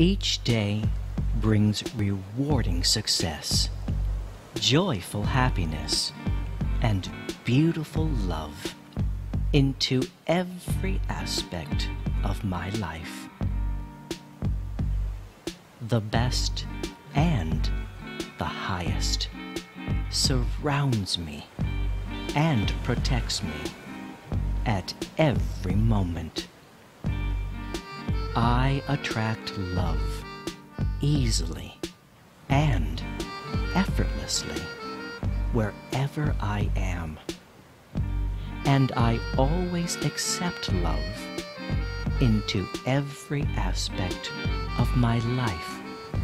Each day brings rewarding success, joyful happiness, and beautiful love into every aspect of my life. The best and the highest surrounds me and protects me at every moment. I attract love easily and effortlessly wherever I am. And I always accept love into every aspect of my life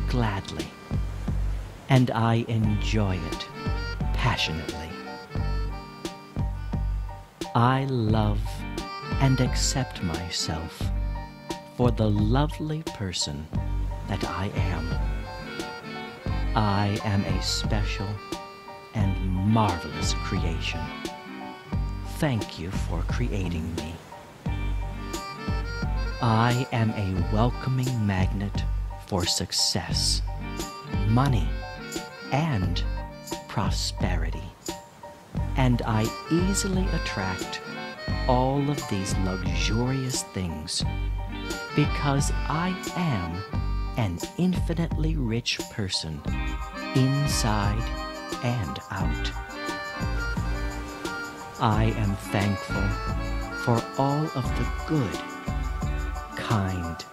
gladly. And I enjoy it passionately. I love and accept myself for the lovely person that I am. I am a special and marvelous creation. Thank you for creating me. I am a welcoming magnet for success, money, and prosperity. And I easily attract all of these luxurious things because I am an infinitely rich person inside and out. I am thankful for all of the good, kind,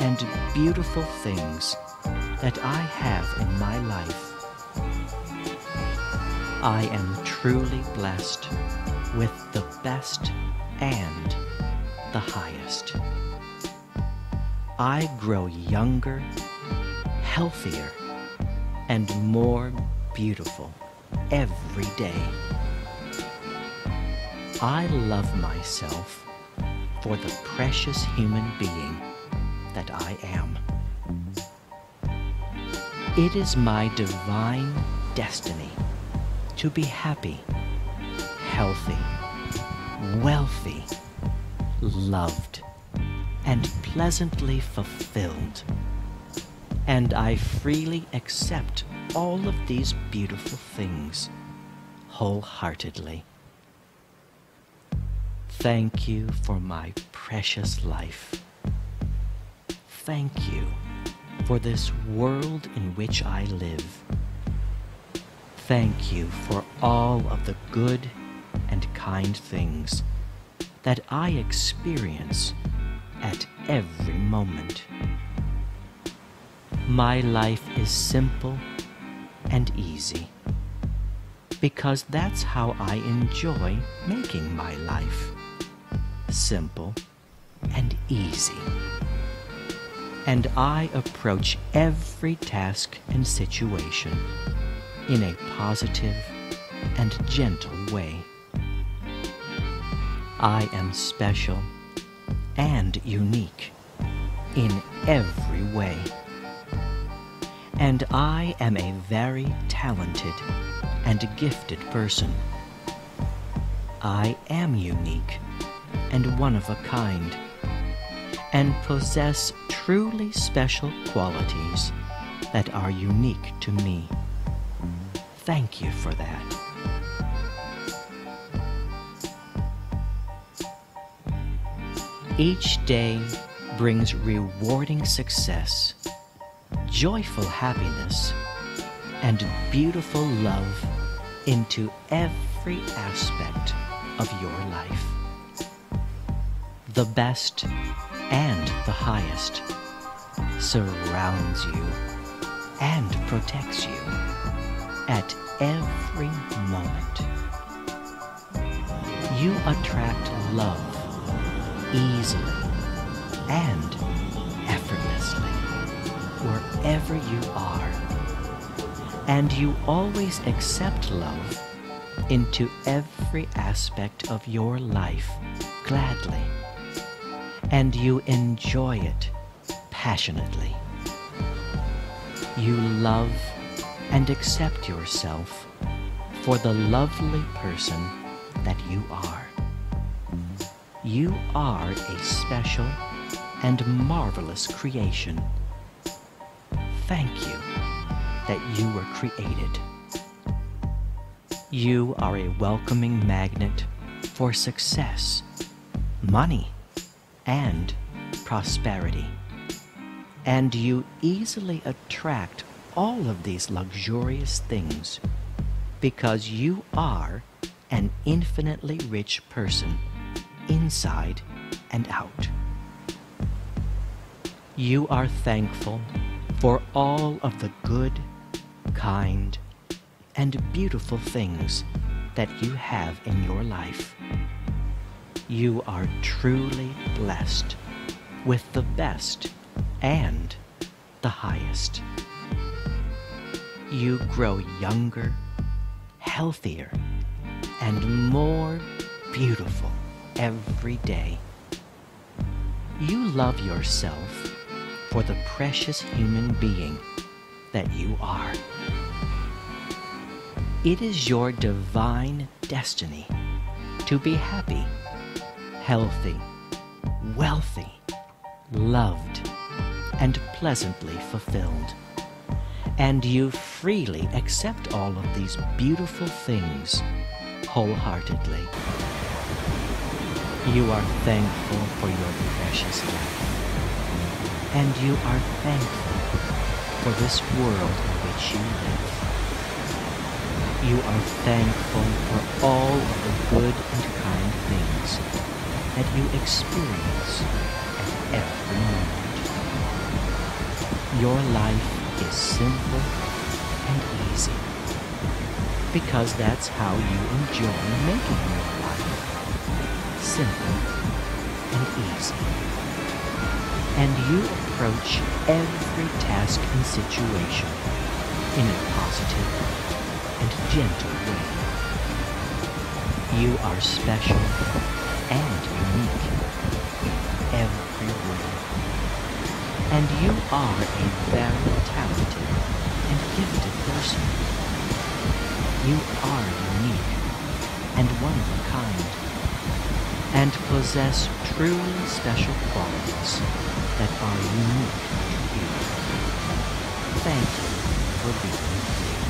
and beautiful things that I have in my life. I am truly blessed with the best and the highest. I grow younger, healthier, and more beautiful every day. I love myself for the precious human being that I am. It is my divine destiny to be happy, healthy, wealthy, loved, and pleasantly fulfilled. And I freely accept all of these beautiful things wholeheartedly. Thank you for my precious life. Thank you for this world in which I live. Thank you for all of the good and kind things that I experience at every moment. My life is simple and easy because that's how I enjoy making my life simple and easy. And I approach every task and situation in a positive and gentle way. I am special and unique in every way. And I am a very talented and gifted person. I am unique and one of a kind, and possess truly special qualities that are unique to me. Thank you for that. Each day brings rewarding success, joyful happiness, and beautiful love into every aspect of your life. The best and the highest surrounds you and protects you at every moment. You attract love easily and effortlessly wherever you are. And you always accept love into every aspect of your life gladly. And you enjoy it passionately. You love and accept yourself for the lovely person that you are. You are a special and marvelous creation thank you that you were created. You are a welcoming magnet for success, money, and prosperity. And you easily attract all of these luxurious things because you are an infinitely rich person inside and out. You are thankful for all of the good, kind, and beautiful things that you have in your life. You are truly blessed with the best and the highest. You grow younger, healthier, and more beautiful every day. You love yourself for the precious human being that you are. It is your divine destiny to be happy, healthy, wealthy, loved, and pleasantly fulfilled. And you freely accept all of these beautiful things wholeheartedly. You are thankful for your precious life and you are thankful for this world in which you live. You are thankful for all of the good and kind things that you experience at every moment. Your life is simple and easy because that's how you enjoy making life simple and easy and you approach every task and situation in a positive and gentle way. You are special and unique every way. And you are a very talented and gifted person. You are unique and one of a kind and possess truly special qualities that are unique to you. Thank you for being here.